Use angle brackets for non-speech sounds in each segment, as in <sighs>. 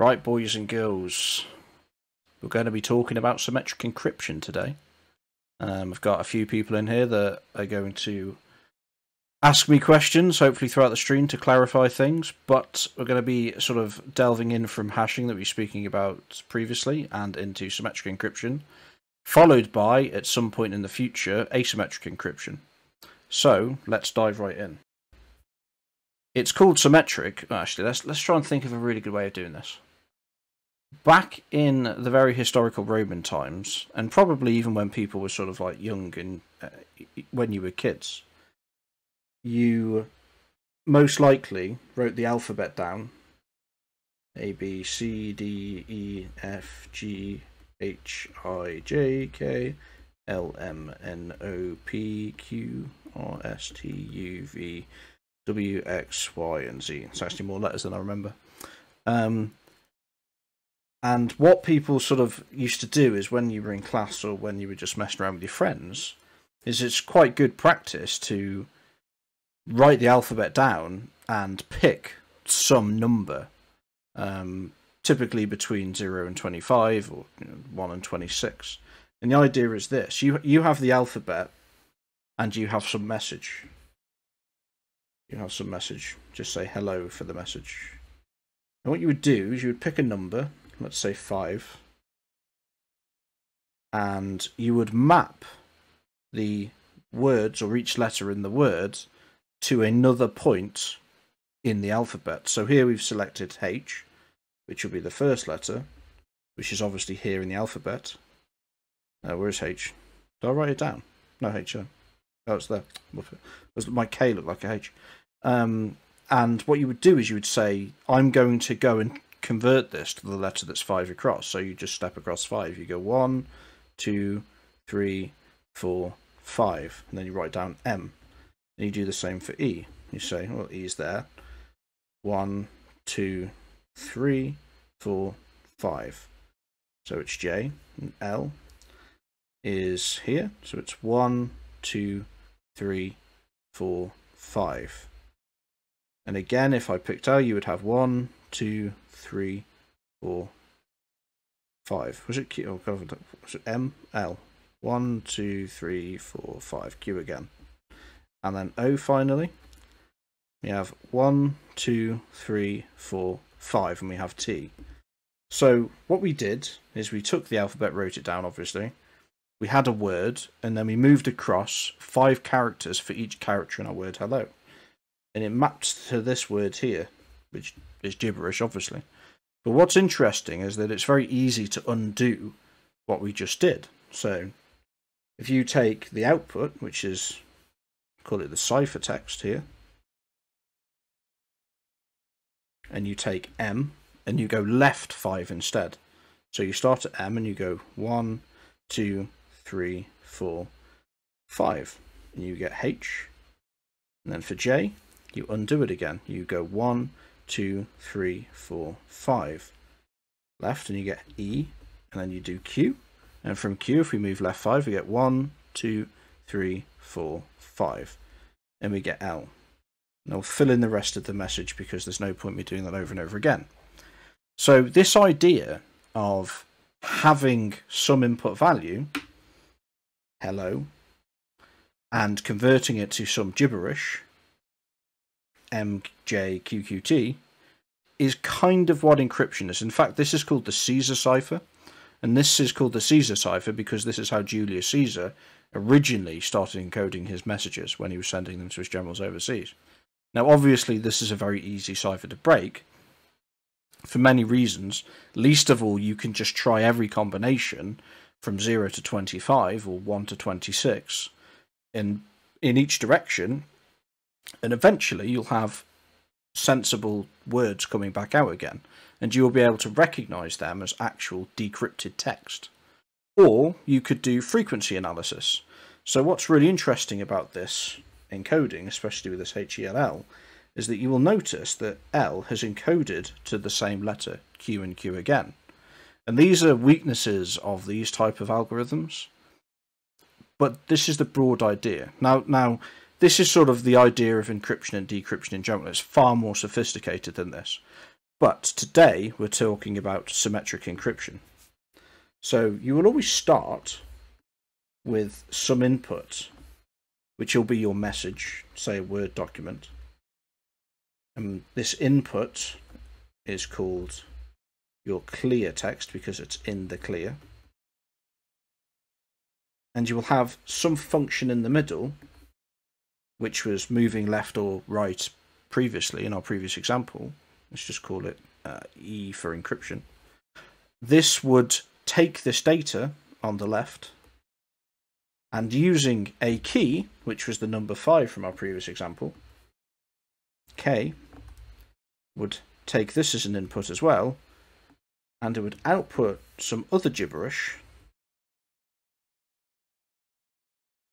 Right, boys and girls, we're going to be talking about symmetric encryption today. Um, I've got a few people in here that are going to ask me questions, hopefully throughout the stream to clarify things. But we're going to be sort of delving in from hashing that we were speaking about previously and into symmetric encryption, followed by, at some point in the future, asymmetric encryption. So let's dive right in. It's called symmetric. Actually, let's let's try and think of a really good way of doing this back in the very historical Roman times, and probably even when people were sort of like young and uh, when you were kids, you most likely wrote the alphabet down A, B, C, D, E, F, G, H, I, J, K, L, M, N, O, P, Q, R, S, T, U, V, W, X, Y, and Z. It's actually more letters than I remember. Um, and what people sort of used to do is when you were in class or when you were just messing around with your friends, is it's quite good practice to write the alphabet down and pick some number, um, typically between 0 and 25 or you know, 1 and 26. And the idea is this you, you have the alphabet and you have some message. You have some message. Just say hello for the message. And what you would do is you would pick a number let's say 5, and you would map the words or each letter in the word to another point in the alphabet. So here we've selected H, which will be the first letter, which is obviously here in the alphabet. Uh, where's H? Did I write it down? No H. Oh, it's there. My K looked like a H. Um, and what you would do is you would say, I'm going to go and convert this to the letter that's five across. So you just step across five. You go one, two, three, four, five, and then you write down M. And you do the same for E. You say, well, E is there. One, two, three, four, five. So it's J, and L is here. So it's one, two, three, four, five. And again, if I picked L, you would have one, two, three, four, five. Was it Q? Oh, God, was it M? L. One, two, three, four, five. Q again. And then O finally. We have one, two, three, four, five, and we have T. So what we did is we took the alphabet, wrote it down, obviously. We had a word, and then we moved across five characters for each character in our word hello. And it mapped to this word here, which is gibberish, obviously. But what's interesting is that it's very easy to undo what we just did. So if you take the output, which is, call it the ciphertext here, and you take M, and you go left 5 instead. So you start at M and you go one, two, three, four, five, and you get H. And then for J, you undo it again. You go one, two, three, four, five. Left, and you get E, and then you do Q. And from Q, if we move left five, we get one, two, three, four, five. And we get L. I'll fill in the rest of the message because there's no point me doing that over and over again. So this idea of having some input value, hello, and converting it to some gibberish, MJQQT is kind of what encryption is. In fact, this is called the Caesar cipher, and this is called the Caesar cipher because this is how Julius Caesar originally started encoding his messages when he was sending them to his generals overseas. Now, obviously, this is a very easy cipher to break for many reasons. Least of all, you can just try every combination from 0 to 25 or 1 to 26 in in each direction and eventually you'll have sensible words coming back out again, and you will be able to recognize them as actual decrypted text. Or you could do frequency analysis. So, what's really interesting about this encoding, especially with this HELL, is that you will notice that L has encoded to the same letter, Q and Q again. And these are weaknesses of these type of algorithms. but this is the broad idea. Now, now this is sort of the idea of encryption and decryption in general. It's far more sophisticated than this. But today we're talking about symmetric encryption. So you will always start with some input, which will be your message, say a Word document. And this input is called your clear text because it's in the clear. And you will have some function in the middle, which was moving left or right previously in our previous example. Let's just call it uh, E for encryption. This would take this data on the left and using a key, which was the number 5 from our previous example, K would take this as an input as well, and it would output some other gibberish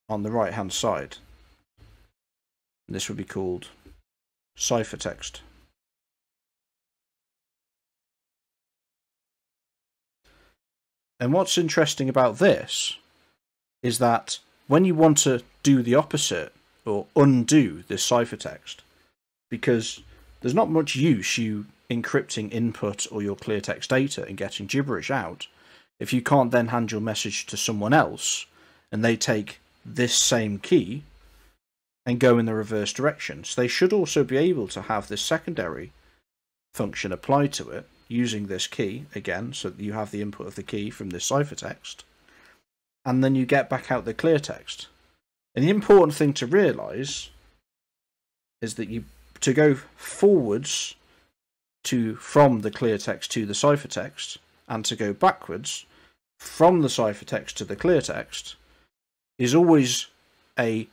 on the right hand side. This would be called ciphertext. And what's interesting about this is that when you want to do the opposite or undo this ciphertext, because there's not much use you encrypting input or your clear text data and getting gibberish out if you can't then hand your message to someone else and they take this same key and go in the reverse direction. So they should also be able to have this secondary function applied to it using this key again, so that you have the input of the key from this ciphertext, and then you get back out the clear text. And the important thing to realize is that you to go forwards to from the clear text to the ciphertext and to go backwards from the ciphertext to the clear text is always a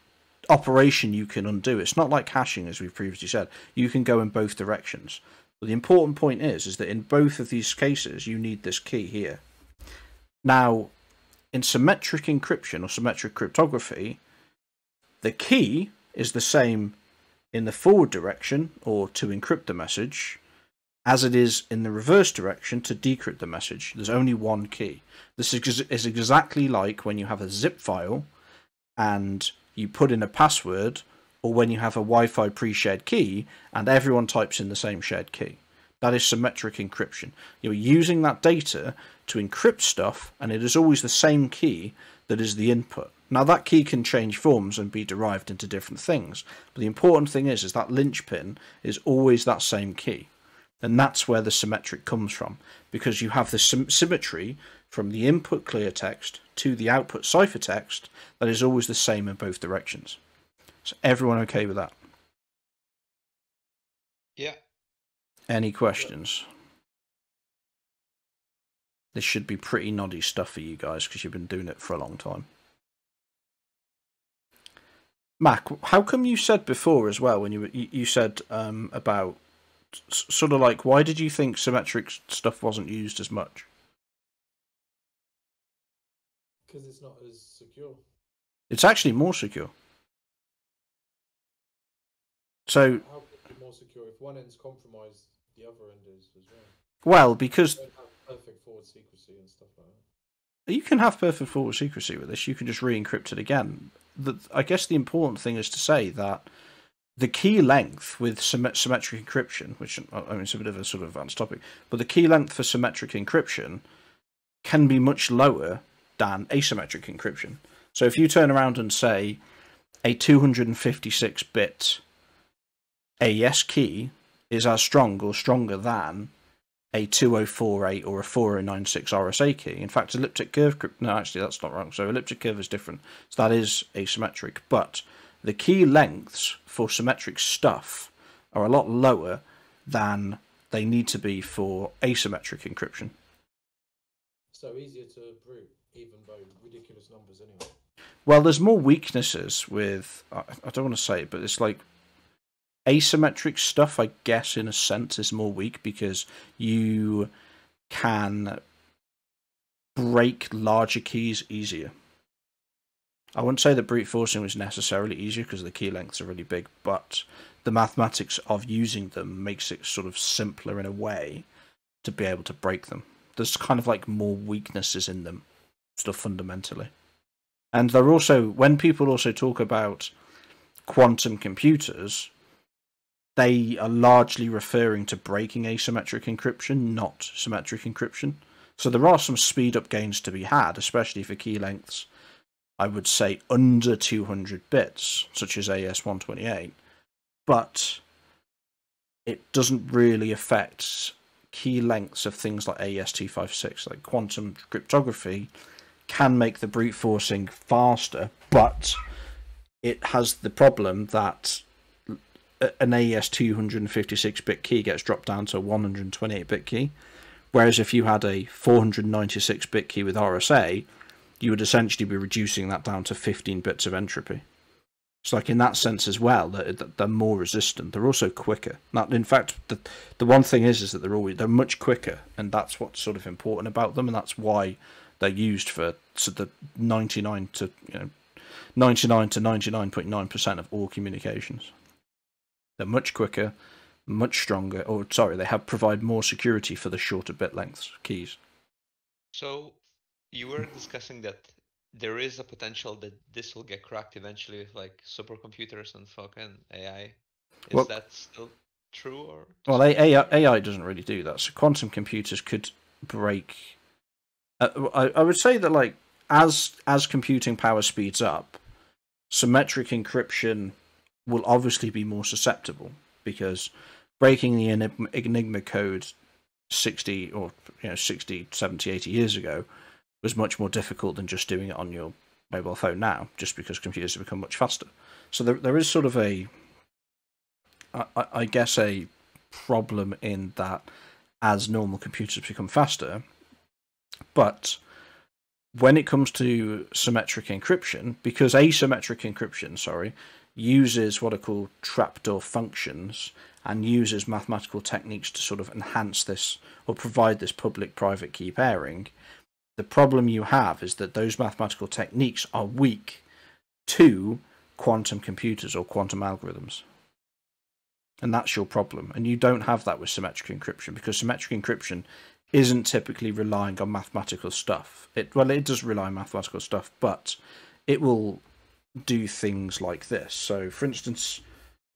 operation you can undo. It's not like hashing as we've previously said. You can go in both directions. But the important point is, is that in both of these cases, you need this key here. Now, in symmetric encryption or symmetric cryptography, the key is the same in the forward direction, or to encrypt the message, as it is in the reverse direction to decrypt the message. There's only one key. This is exactly like when you have a zip file and you put in a password or when you have a Wi-Fi pre-shared key and everyone types in the same shared key. That is symmetric encryption. You're using that data to encrypt stuff and it is always the same key that is the input. Now that key can change forms and be derived into different things, but the important thing is, is that linchpin is always that same key. And that's where the symmetric comes from, because you have the symmetry from the input clear text to the output ciphertext that is always the same in both directions. So everyone okay with that? Yeah. Any questions? This should be pretty noddy stuff for you guys because you've been doing it for a long time. Mac, how come you said before as well when you you said um, about sort of like why did you think symmetric stuff wasn't used as much? Because it's not as secure. It's actually more secure. So how can it be more secure if one end's compromised, the other end is as well? Well, because secrecy and stuff like that. You can have perfect forward secrecy with this. You can just re-encrypt it again. The, I guess the important thing is to say that the key length with symmetric encryption, which I mean, it's a bit of a sort of advanced topic, but the key length for symmetric encryption can be much lower than asymmetric encryption. So if you turn around and say a 256 bit AES key is as strong or stronger than a 2048 or a 4096 RSA key. In fact, elliptic curve, no, actually, that's not wrong. So elliptic curve is different. So that is asymmetric. But the key lengths for symmetric stuff are a lot lower than they need to be for asymmetric encryption. So easier to brute, even though ridiculous numbers anyway. Well, there's more weaknesses with, I don't want to say it, but it's like asymmetric stuff, I guess, in a sense, is more weak because you can break larger keys easier. I wouldn't say that brute forcing was necessarily easier because the key lengths are really big, but the mathematics of using them makes it sort of simpler in a way to be able to break them. There's kind of like more weaknesses in them, sort of fundamentally. And they're also when people also talk about quantum computers, they are largely referring to breaking asymmetric encryption, not symmetric encryption. So there are some speed up gains to be had, especially for key lengths, I would say under 200 bits, such as AES128. But it doesn't really affect key lengths of things like AES256, like quantum cryptography can make the brute forcing faster, but it has the problem that an AES 256 bit key gets dropped down to a 128 bit key. Whereas if you had a 496 bit key with RSA, you would essentially be reducing that down to 15 bits of entropy. So, like in that sense as well, that they're more resistant. They're also quicker. Now, in fact, the the one thing is is that they're always they're much quicker, and that's what's sort of important about them, and that's why they're used for so the 99 to you know 99 to 99.9 percent of all communications. They're much quicker, much stronger, or sorry, they have provide more security for the shorter bit lengths keys. So you were discussing that there is a potential that this will get cracked eventually with like supercomputers and fucking AI. Is well, that still true or? Well, AI, AI doesn't really do that. So quantum computers could break. Uh, I, I would say that like as as computing power speeds up, symmetric encryption will obviously be more susceptible because breaking the Enigma code 60 or you know 60 70 80 years ago was much more difficult than just doing it on your mobile phone now just because computers have become much faster. So there, there is sort of a I, I guess a problem in that as normal computers become faster but when it comes to symmetric encryption because asymmetric encryption sorry uses what are called trapdoor functions and uses mathematical techniques to sort of enhance this or provide this public private key pairing. The problem you have is that those mathematical techniques are weak to quantum computers or quantum algorithms. And that's your problem. And you don't have that with symmetric encryption because symmetric encryption isn't typically relying on mathematical stuff. It well, it does rely on mathematical stuff, but it will do things like this. So, for instance,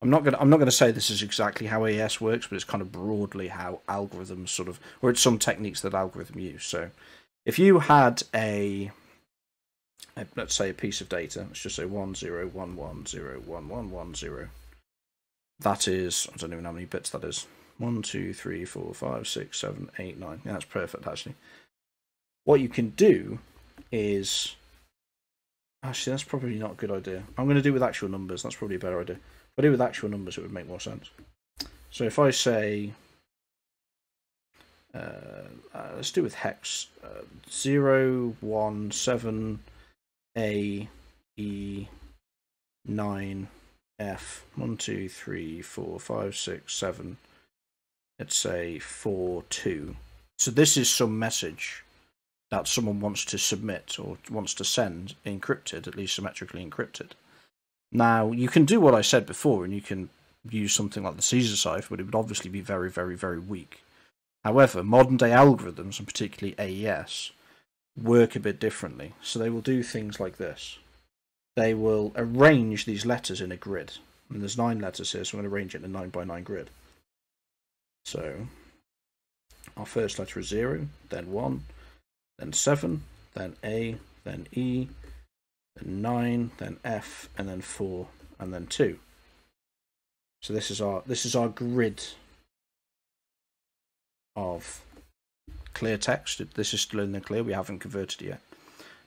I'm not gonna I'm not gonna say this is exactly how AES works, but it's kind of broadly how algorithms sort of, or it's some techniques that algorithm use. So, if you had a, a let's say a piece of data, let's just say one zero one one zero one one one zero. That is I don't even know how many bits that is. One, two, three, four, five, six, seven, eight, nine. Yeah, that's perfect actually. What you can do is Actually, that's probably not a good idea. I'm going to do with actual numbers. That's probably a better idea. If I do with actual numbers, it would make more sense. So if I say, uh, uh, let's do with hex, uh, 0, 1, 7, A, E, 9, F, 1, 2, 3, 4, 5, 6, 7, let's say 4, 2. So this is some message that someone wants to submit or wants to send encrypted, at least symmetrically encrypted. Now, you can do what I said before, and you can use something like the Caesar cipher, but it would obviously be very, very, very weak. However, modern day algorithms, and particularly AES, work a bit differently. So they will do things like this. They will arrange these letters in a grid. And there's nine letters here, so I'm going to arrange it in a 9 by 9 grid. So our first letter is 0, then 1, then 7, then A, then E, then 9, then F, and then 4, and then 2. So this is our this is our grid of clear text. This is still in the clear, we haven't converted yet.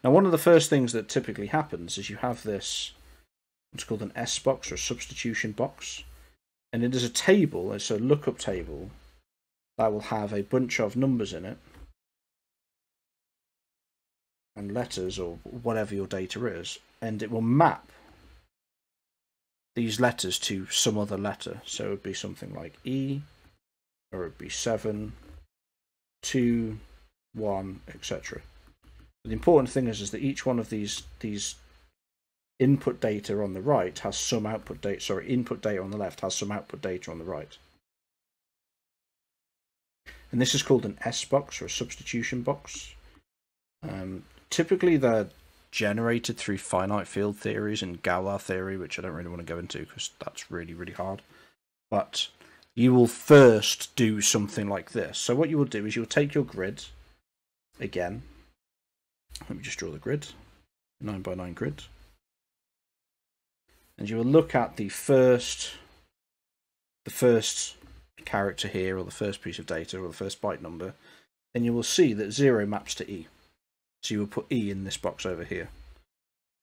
Now one of the first things that typically happens is you have this what's called an S box or a substitution box. And it is a table, it's a lookup table that will have a bunch of numbers in it and letters or whatever your data is, and it will map these letters to some other letter. So it would be something like E, or it would be 7, 2, 1, etc. The important thing is, is that each one of these these input data on the right has some output data. Sorry, input data on the left has some output data on the right. And this is called an S box or a substitution box. Um, typically they're generated through finite field theories and Galois theory, which I don't really want to go into because that's really, really hard. But you will first do something like this. So what you will do is you'll take your grid again. Let me just draw the grid. 9 by 9 grid. And you will look at the first the first character here or the first piece of data or the first byte number and you will see that 0 maps to E. So you will put E in this box over here.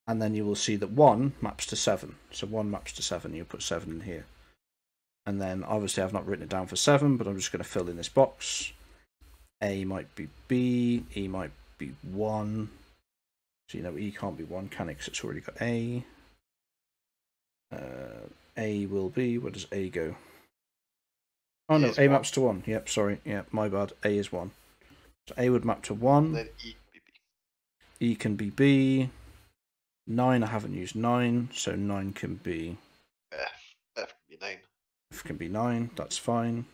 And then you will see that 1 maps to 7. So 1 maps to 7, you put 7 in here. And then obviously I've not written it down for 7, but I'm just going to fill in this box. A might be B, E might be 1. So you know E can't be 1, can it? Because it's already got A. Uh, A will be, where does A go? Oh no, A, maps to 1. Yep, sorry. Yep, my bad. A is 1. So A would map to 1. Then E. E can be B. 9, I haven't used 9, so 9 can be F. F can be 9. F can be 9, that's fine.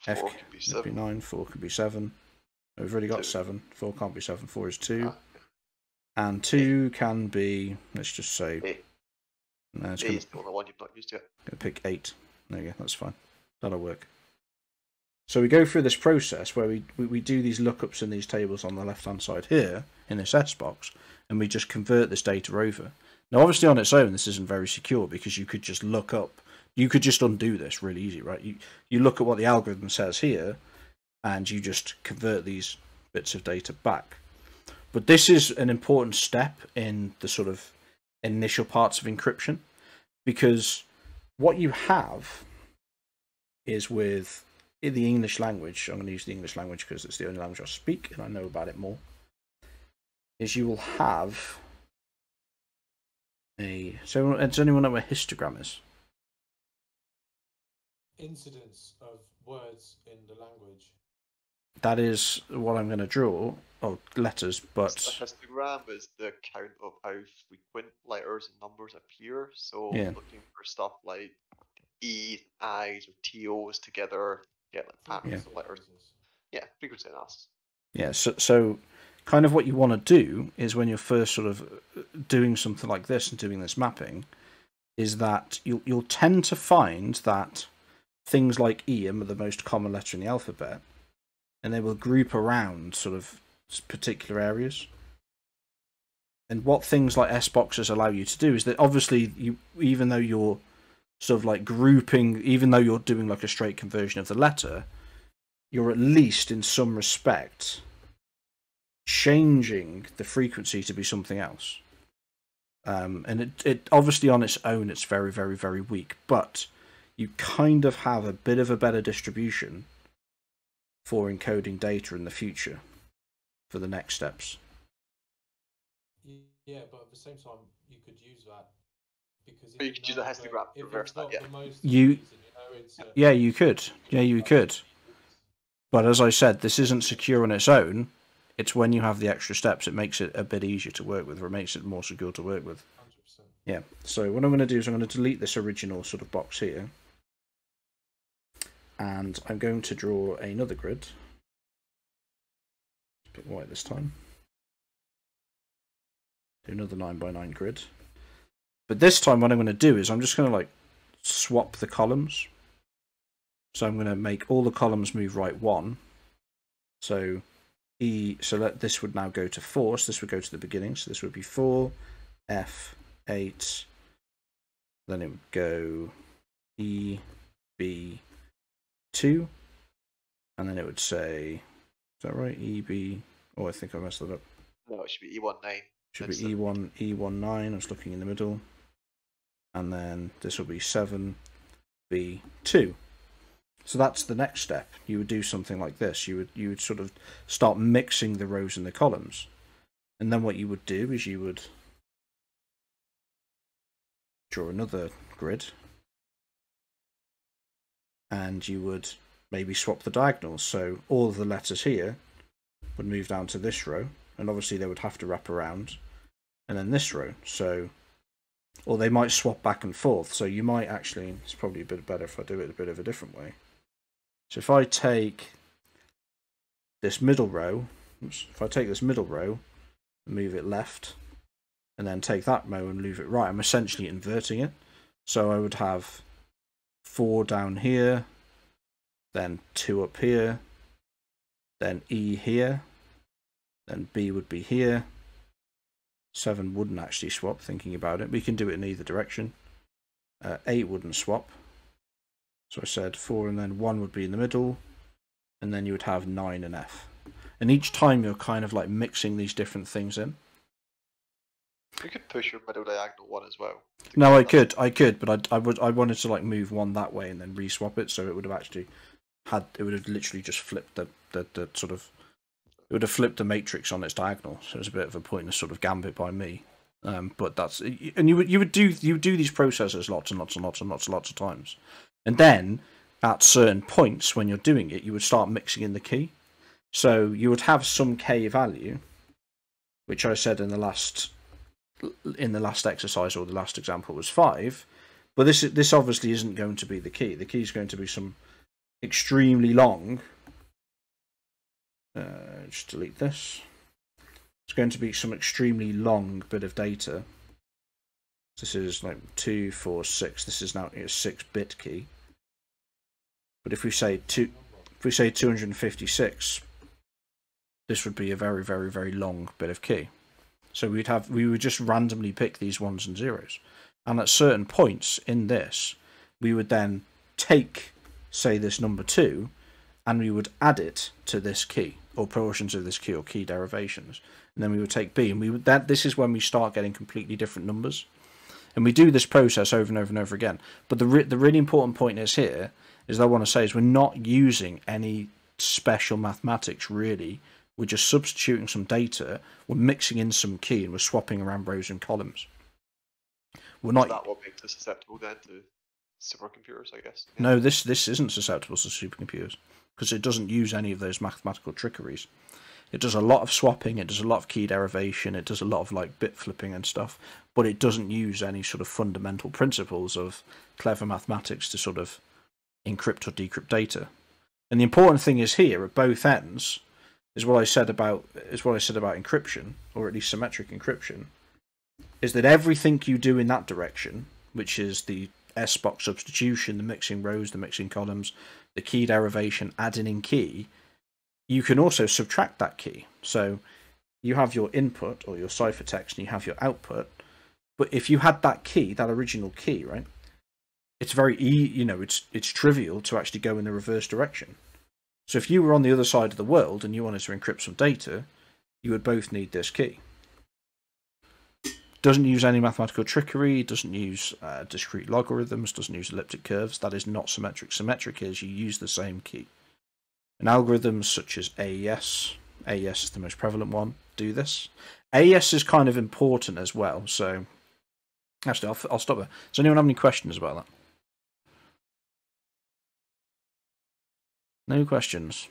4 F can be can be 7. 9, 4 can be 7. We've already got Two. 7. 4 can't be 7, 4 is 2. Ah, And 2 can be, let's just say, A. no, it's A going is the only one you've not used yet. to pick 8. There you go, that's fine. That'll work. So we go through this process where we, we, we do these lookups in these tables on the left hand side here in this S box, and we just convert this data over. Now, obviously, on its own, this isn't very secure because you could just look up, you could just undo this really easy, right? You you look at what the algorithm says here, and you just convert these bits of data back. But this is an important step in the sort of initial parts of encryption because what you have is with in the English language, I'm going to use the English language because it's the only language I speak and I know about it more, is you will have a. So, does anyone know what a histogram is? Incidence of words in the language. That is what I'm going to draw, or letters, but The histogram is the count of how frequent letters and numbers appear. So Yeah. looking for stuff like E's, I's, or TO's together, get like of letters. Yeah, frequency analysis. Yeah, so, so kind of what you want to do is when you're first sort of uh, doing something like this and doing this mapping, is that you'll, you'll tend to find that things like E are the most common letter in the alphabet, and they will group around sort of particular areas. And what things like S boxes allow you to do is that obviously you, even though you're sort of like grouping, even though you're doing like a straight conversion of the letter, you're at least in some respect changing the frequency to be something else. Um, and it, it obviously on its own it's very very very weak, but you kind of have a bit of a better distribution for encoding data in the future for the next steps. Yeah, but at the same time, you could use that because Or you if could use a know histogram that- to if reverse that, yeah. the most You- users, you know, it's, uh, Yeah, you could. Yeah, you could. But as I said, this isn't secure on its own. It's when you have the extra steps, it makes it a bit easier to work with, or it makes it more secure to work with. 100%. Yeah. So what I'm going to do is I'm going to delete this original sort of box here, and I'm going to draw another grid. A bit white this time. Do another nine by nine grid. But this time, what I'm going to do is I'm just going to like swap the columns. So I'm going to make all the columns move right one. So E, so that this would now go to four. So this would go to the beginning. So this would be four, F, eight. Then it would go E, B, two, and then it would say, is that right? E, B. Oh, I think I messed that up. No, it should be E19. Should be E one, E one nine. I was looking in the middle, and then this will be seven, B two. So that's the next step. You would do something like this. You would you would sort of start mixing the rows and the columns, and then what you would do is you would draw another grid, and you would maybe swap the diagonals. So all of the letters here would move down to this row, and obviously they would have to wrap around, and then this row. So, or they might swap back and forth. So you might actually. It's probably a bit better if I do it a bit of a different way. So if I take this middle row, oops, if I take this middle row move it left, and then take that row and move it right. I'm essentially inverting it. So I would have four down here, then two up here, then E here, then B would be here. Seven wouldn't actually swap, thinking about it. We can do it in either direction. Uh, eight wouldn't swap. So I said four and then one would be in the middle, and then you would have nine and F. And each time you're kind of like mixing these different things in. You could push your middle diagonal one as well. No, I could, I could, but I, I would, I wanted to like move one that way and then re-swap it, so it would have actually had, it would have literally just flipped the, the, the sort of, it would have flipped the matrix on its diagonal. So it was a bit of a pointless sort of gambit by me. Um, but that's, and you would, you would do, you would do these processes lots and lots and lots and lots and lots of times, and then at certain points when you're doing it, you would start mixing in the key. So you would have some k value, which I said in the last in the last exercise or the last example was five, but this this obviously isn't going to be the key. The key is going to be some extremely long. Uh, just delete this. It's going to be some extremely long bit of data. This is like two, four, six. This is now a six-bit key. But if we say two, if we say 256, this would be a very, very, very long bit of key. So we'd have we would just randomly pick these ones and zeros, and at certain points in this, we would then take, say, this number two, and we would add it to this key or portions of this key or key derivations, and then we would take B, and we would that this is when we start getting completely different numbers, and we do this process over and over and over again. But the re the really important point is here is I want to say is we're not using any special mathematics really we're just substituting some data, we're mixing in some key, and we're swapping around rows and columns. We're not. Is that what makes it susceptible then to supercomputers? I guess. Yeah. No, this this isn't susceptible to supercomputers because it doesn't use any of those mathematical trickeries. It does a lot of swapping, it does a lot of key derivation, it does a lot of like bit flipping and stuff, but it doesn't use any sort of fundamental principles of clever mathematics to sort of encrypt or decrypt data. And the important thing is here at both ends, is what I said about is what I said about encryption, or at least symmetric encryption, is that everything you do in that direction, which is the S box substitution, the mixing rows, the mixing columns, the key derivation, adding in key, you can also subtract that key. So you have your input or your ciphertext and you have your output. But if you had that key, that original key, right, it's very e you know, it's it's trivial to actually go in the reverse direction. So if you were on the other side of the world and you wanted to encrypt some data, you would both need this key. Doesn't use any mathematical trickery, doesn't use uh, discrete logarithms, doesn't use elliptic curves. That is not symmetric. Symmetric is you use the same key. And algorithms such as AES, AES is the most prevalent one, do this. AES is kind of important as well. So actually, I'll, I'll stop there. Does anyone have any questions about that? No questions.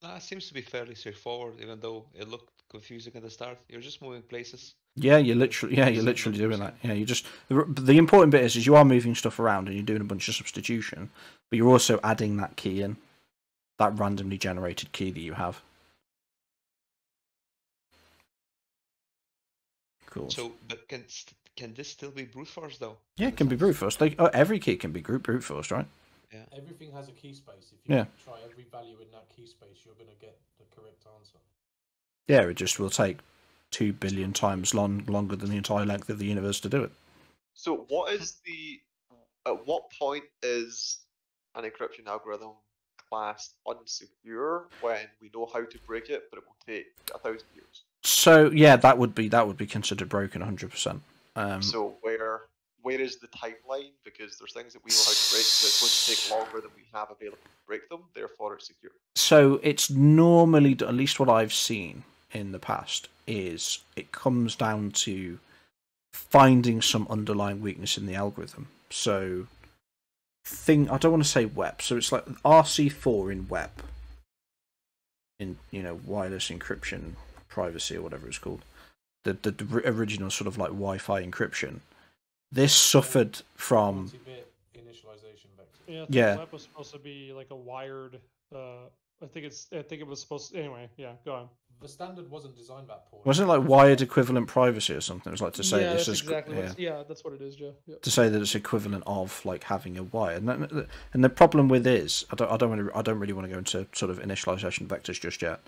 That seems to be fairly straightforward, even though it looked confusing at the start. You're just moving places. Yeah, you're literally yeah, you're literally doing that. Yeah, you just the, the important bit is is you are moving stuff around and you're doing a bunch of substitution, but you're also adding that key in, that randomly generated key that you have. Cool. So, but can can this still be brute force though? Yeah, it can be brute force. Like oh, every key can be group brute force, right? Yeah. Everything has a key space. If you yeah. try every value in that key space, you're going to get the correct answer. Yeah, it just will take two billion times long, longer than the entire length of the universe to do it. So, what is the. At what point is an encryption algorithm classed unsecure when we know how to break it, but it will take a thousand years? So yeah, that would be that would be considered broken 100. Um, percent So where where is the timeline? Because there's things that we know how to break, so it's going to take longer than we have available to break them. Therefore, it's secure. So it's normally, at least what I've seen in the past, is it comes down to finding some underlying weakness in the algorithm. So, thing I don't want to say WEP. So it's like RC4 in WEP, in you know wireless encryption, privacy or whatever it's called. The the original sort of like Wi-Fi encryption this suffered from. Yeah, yeah. WEP was supposed to be like a wired. Uh, I think it's. I think it was supposed. To, anyway, yeah. Go on. The standard wasn't designed that poorly. Wasn't it like wired equivalent privacy or something? It was like to say yeah, this that's is exactly yeah. yeah, that's what it is, Joe. Yep. to say that it's equivalent of like having a wire. And, that- and the problem with is I don't I don't want to I don't really want to go into sort of initialization vectors just yet,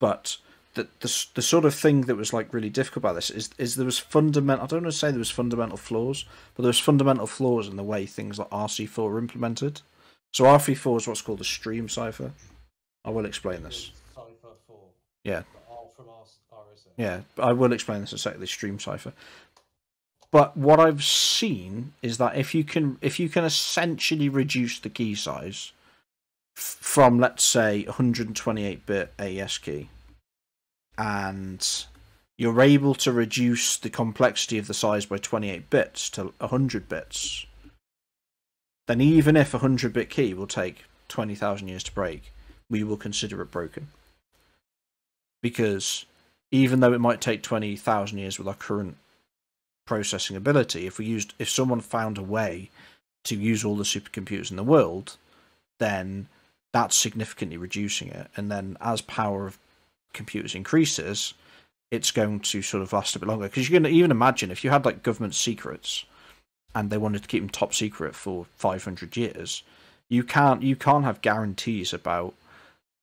but the, the the sort of thing that was like really difficult about this is is there was fundamental. I don't want to say there was fundamental flaws, but there was fundamental flaws in the way things like RC4 were implemented. So RC4 is what's called a stream cipher. I will explain this. Yeah. from R- RSA. Yeah, I will explain this in a sec. The stream cipher. But what I've seen is that if you can if you can essentially reduce the key size from let's say 128 bit AES key, and you're able to reduce the complexity of the size by 28 bits to 100 bits, then even if a 100 bit key will take 20,000 years to break, we will consider it broken. Because even though it might take 20,000 years with our current processing ability, if we used, if someone found a way to use all the supercomputers in the world, then that's significantly reducing it. And then as power of computers increases, it's going to sort of last a bit longer. Because you can even imagine if you had like government secrets and they wanted to keep them top secret for 500 years, you can't you can't have guarantees about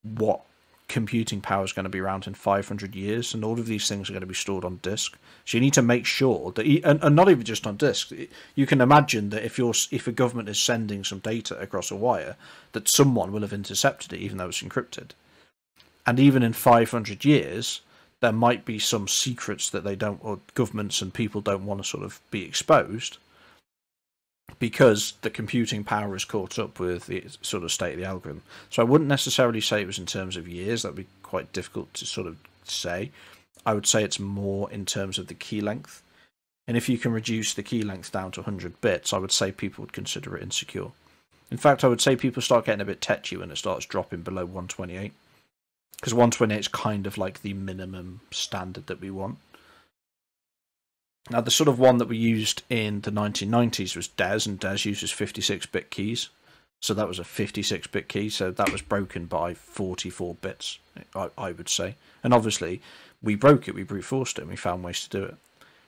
what computing power is going to be around in 500 years, and all of these things are going to be stored on disk. So you need to make sure that, e- and, and not even just on disk. You can imagine that if you're if a government is sending some data across a wire, that someone will have intercepted it, even though it's encrypted. And even in 500 years, there might be some secrets that they don't, or governments and people don't want to sort of be exposed because the computing power has caught up with the sort of state of the algorithm. So I wouldn't necessarily say it was in terms of years. That'd be quite difficult to sort of say. I would say it's more in terms of the key length. And if you can reduce the key length down to 100 bits, I would say people would consider it insecure. In fact, I would say people start getting a bit tetchy when it starts dropping below 128. Because 128 is kind of like the minimum standard that we want. Now, the sort of one that we used in the 1990s was DES, and DES uses 56 bit keys. So that was a 56 bit key, so that was broken by 44 bits, I, I would say. And obviously, we broke it, we brute forced it, and we found ways to do it.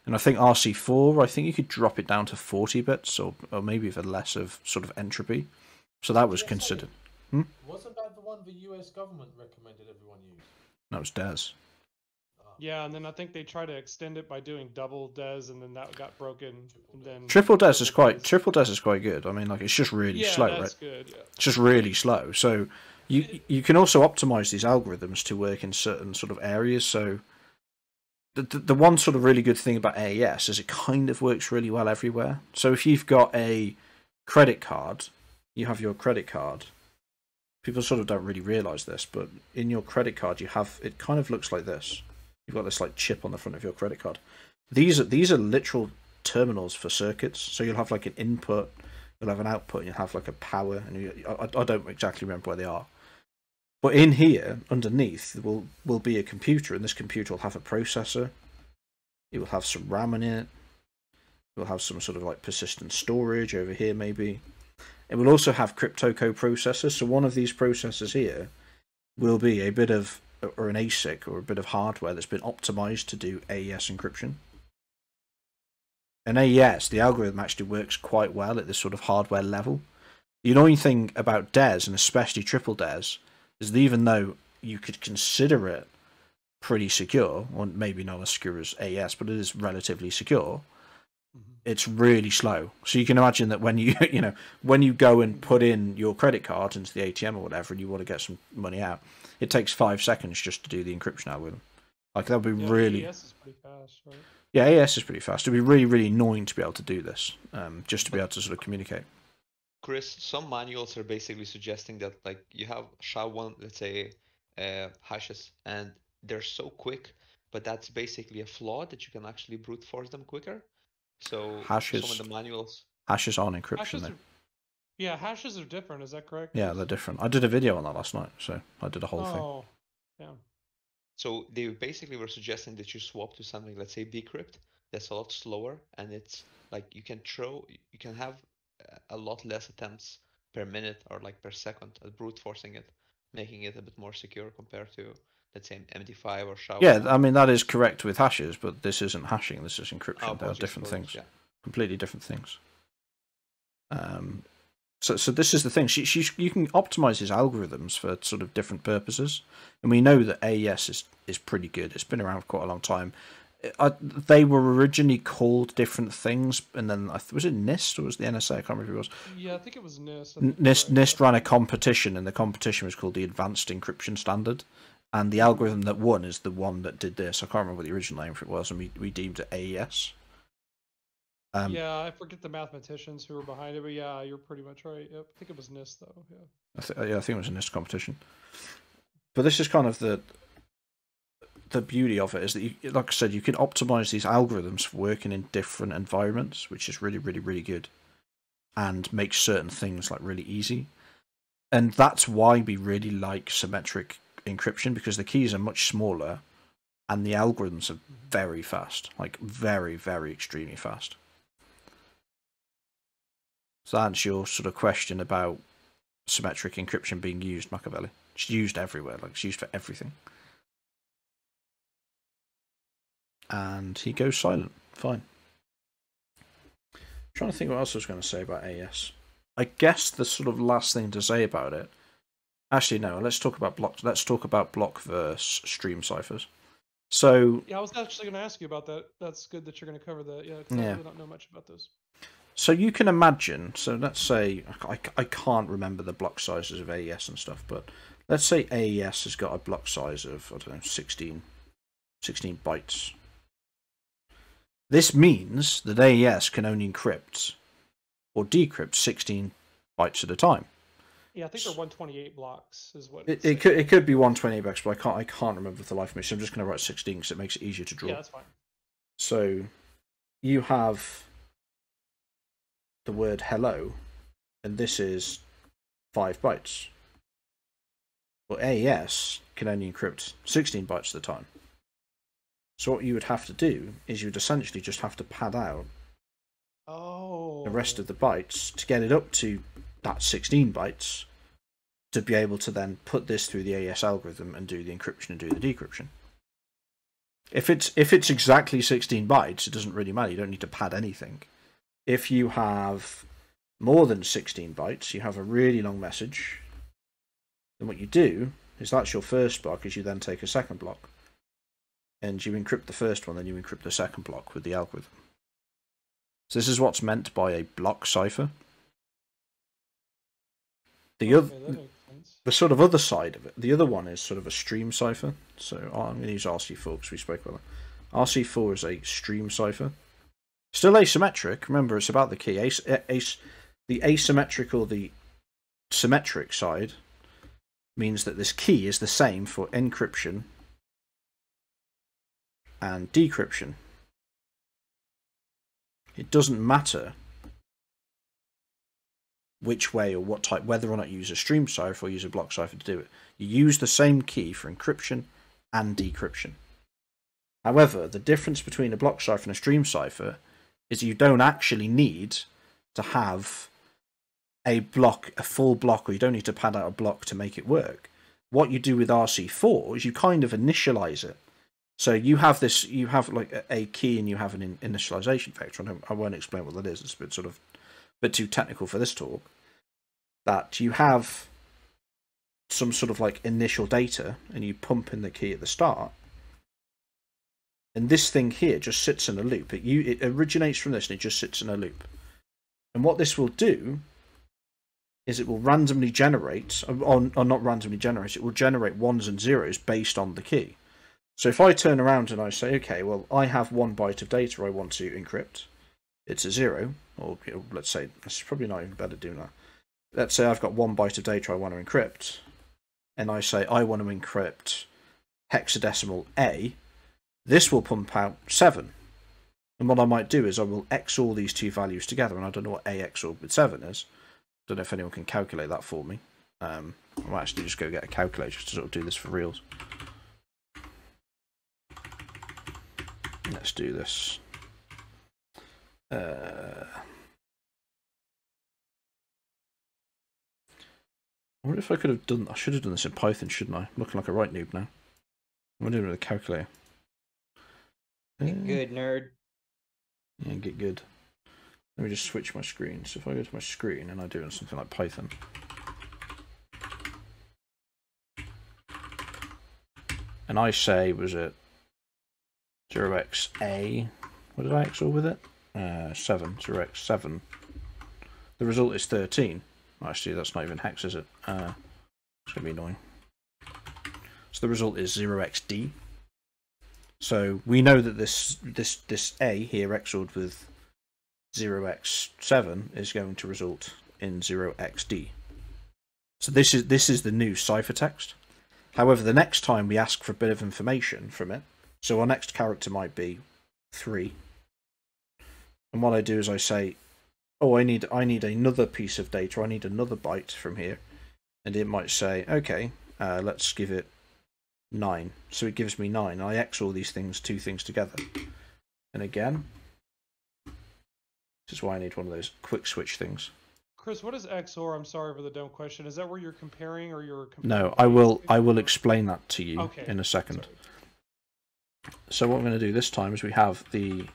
And I think RC4, I think you could drop it down to 40 bits, or, or maybe even less of sort of entropy. So that was considered. Hmm? Wasn't that the one the US government recommended everyone use? That was DES. Ah, Yeah, and then I think they tried to extend it by doing double DES, and then that got broken. And then Triple DES is quite triple DES is quite good. I mean, like it's just really yeah, slow, that's right? good. Yeah. It's just really slow. So you you can also optimize these algorithms to work in certain sort of areas. So the, the the one sort of really good thing about AES is it kind of works really well everywhere. So if you've got a credit card, you have your credit card. People sort of don't really realize this, but in your credit card you have it kind of looks like this. You've got this like chip on the front of your credit card. These are these are literal terminals for circuits. So you'll have like an input, you'll have an output, you'll have like a power. And you, I, I don't exactly remember where they are, but in here underneath will will be a computer, and this computer will have a processor. It will have some RAM in it. It will have some sort of like persistent storage over here, maybe. It will also have crypto coprocessors. So one of these processors here will be a bit of or an ASIC or a bit of hardware that's been optimized to do AES encryption. And AES, the algorithm actually works quite well at this sort of hardware level. The annoying thing about DES, and especially triple DES, is that even though you could consider it pretty secure, or maybe not as secure as AES, but it is relatively secure, mm-hmm. it's really slow. So you can imagine that when you <laughs> you know when you go and put in your credit card into the ATM or whatever, and you want to get some money out, it takes five seconds just to do the encryption algorithm. Like that would be Yeah, really AES is pretty fast, right? yeah, AES is pretty fast. It'd be really really annoying to be able to do this, um, just to be able to sort of communicate. Chris, some manuals are basically suggesting that like you have SHA-1, let's say, uh, hashes, and they're so quick, but that's basically a flaw that you can actually brute force them quicker. So hashes, some Hashes. of the manuals. Hashes on encryption Hashes are, yeah, hashes are different. Is that correct? Yeah, they're different. I did a video on that last night, so I did a whole thing. Oh, yeah. So they basically were suggesting that you swap to something, let's say bcrypt, that's a lot slower, and it's like you can throw, you can have uh, a lot less attempts per minute or like per second at brute forcing it, making it a bit more secure compared to let's say MD5 or SHA. Yeah, I mean that is correct with hashes, but this isn't hashing. This is encryption. Oh, They're different apologies, things, yeah. completely different things. Um, so so this is the thing. She, she you can optimize his algorithms for sort of different purposes, and we know that AES is is pretty good. It's been around for quite a long time. I, they were originally called different things, and then I th- was it NIST or was the NSA? I can't remember it was. Yeah, I think it was NIST. I N- think you're NIST, NIST ran a competition, and the competition was called the Advanced Encryption Standard. And the algorithm that won is the one that did this. I can't remember what the original name for it was, and we, we deemed it AES. Um, yeah, I forget the mathematicians who were behind it, but yeah, you're pretty much right. Yep. I think it was NIST though. Yeah. I, th- yeah, I think it was a NIST competition. But this is kind of the the beauty of it is that, you, like I said, you can optimize these algorithms for working in different environments, which is really, really, really good, and makes certain things like really easy. And that's why we really like symmetric encryption because the keys are much smaller, and the algorithms are very fast, like very, very extremely fast. So that's your sort of question about symmetric encryption being used, Machiavelli. It's used everywhere, like it's used for everything. And he goes silent. Fine. trying to think what else I was going to say about AS. I guess the sort of last thing to say about it. Actually, no. Let's talk about block. Let's talk about block verse stream ciphers. So Yeah, I was actually going to ask you about that. That's good that you're going to cover that. Yeah, Yeah. I really don't know much about those. So you can imagine. So let's say I, I can't remember the block sizes of AES and stuff, but let's say AES has got a block size of I don't know 16, 16 bytes. This means that AES can only encrypt or decrypt 16 bytes at a time. Yeah, I think they're 128 blocks is what. It, it could it could be 120 bytes, but I can't I can't remember the life of me. So I'm just going to write 16 because it makes it easier to draw. Yeah, that's fine. So you have the word hello, and this is five bytes. Well, AES can only encrypt 16 bytes at a time. So what you would have to do is you'd essentially just have to pad out Oh. the rest of the oh. bytes to get it up to that 16 bytes to be able to then put this through the AES algorithm and do the encryption and do the decryption. If it's if it's exactly 16 bytes, it doesn't really matter. You don't need to pad anything. If you have more than 16 bytes, you have a really long message. Then what you do is that's your first block. Is you then take a second block, and you encrypt the first one, then you encrypt the second block with the algorithm. So this is what's meant by a block cipher. The other, Okay, sense. the sort of other side of it, the other one is sort of a stream cipher. So I'm going to use RC4 because we spoke about that. RC4 is a stream cipher. Still asymmetric. Remember, it's about the key. As, as, the asymmetric or the symmetric side means that this key is the same for encryption and decryption. It doesn't matter which way or what type, whether or not you use a stream cipher or use a block cipher to do it. You use the same key for encryption and decryption. However, the difference between a block cipher and a stream cipher is you don't actually need to have a block, a full block, or you don't need to pad out a block to make it work. What you do with RC4 is you kind of initialize it. So you have this, you have like a- a key and you have an in- initialization vector. Don't, I won't explain what that is. It's a bit sort of, bit too technical for this talk. That you have some sort of like initial data and you pump in the key at the start. And this thing here just sits in a loop. It you it originates from this and it just sits in a loop. And what this will do is it will randomly generate, or, or not randomly generate, it will generate ones and zeros based on the key. So if I turn around and I say, okay, well, I have one byte of data I want to encrypt, it's a zero, or you know, let's say, it's probably not even better doing that. Let's say I've got one byte of data I want to encrypt, and I say I want to encrypt hexadecimal A, this will pump out 7. And what I might do is I will XOR these two values together, and I don't know what A XOR with 7 is. I Don't know if anyone can calculate that for me. Um, I might actually just go get a calculator to sort of do this for reals. Let's do this. Uh, I wonder if I could have done. I should have done this in Python, shouldn't I? I'm looking like a right noob now. I'm doing it with a calculator. Get good, nerd. Yeah, get good. Let me just switch my screen. So if I go to my screen and I do something like Python. And I say, was it 0xa? What did I XOR with it? Uh, 7. 0x7. The result is 13. Actually, that's not even hex, is it? Uh, it's going to be annoying. So the result is 0xd. So we know that this this this A here XORed with 0x7 is going to result in 0xd. So this is this is the new ciphertext. However, the next time we ask for a bit of information from it, so our next character might be 3. And what I do is I say, "Oh, I need I need another piece of data. I need another byte from here." And it might say, "Okay, uh, let's give it 9." So it gives me 9. I XOR these things two things together. And again, this is why I need one of those quick switch things. Chris, what is XOR? I'm sorry for the dumb question. Is that where you're comparing or you're No, I will I will explain that to you Okay, in a second. sorry. So what I'm going to do this time is we have the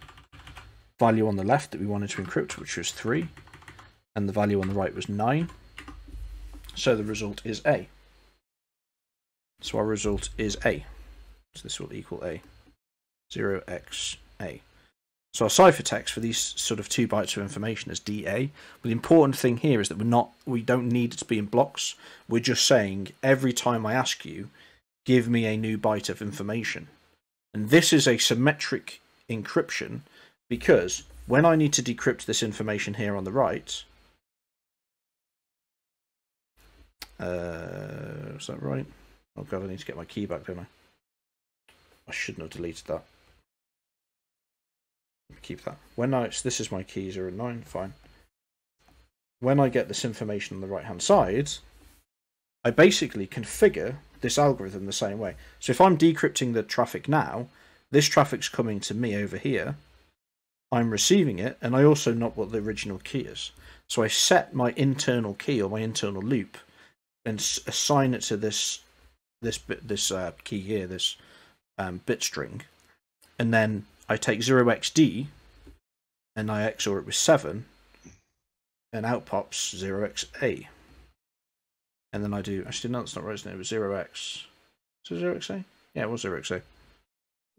value on the left that we wanted to encrypt, which was 3, and the value on the right was 9. So the result is A. So our result is A. So this will equal A. 0xa. So our ciphertext for these sort of two bytes of information is DA. But the important thing here is that we're not we don't need it to be in blocks. We're just saying every time I ask you, give me a new byte of information. And this is a symmetric encryption because when I need to decrypt this information here on the right, uh, is that right? Oh god, I need to get my key back, don't I? I shouldn't have deleted that. Keep that. When I this is my key nine fine. When I get this information on the right hand side, I basically configure this algorithm the same way. So if I'm decrypting the traffic now, this traffic's coming to me over here. I'm receiving it, and I also know what the original key is. So I set my internal key or my internal loop and assign it to this this bit this uh, key here, this um, bit string, and then I take 0xd and I XOR it with 7, and out pops 0xa. And then I do, actually, no, that's not right, isn't it? It was 0x. So 0xa? Yeah, it was 0xa.